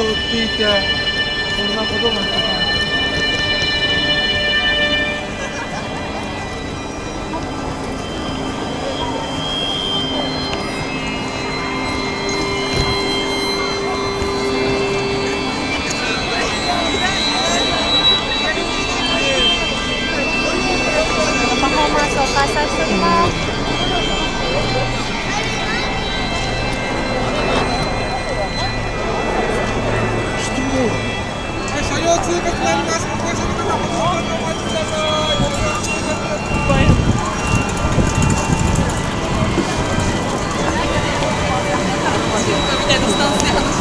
प्रवृत्ति क्या है उनका खत्म हो Gracias.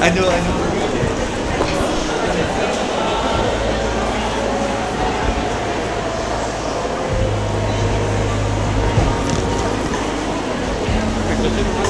I know, I know.